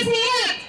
is he?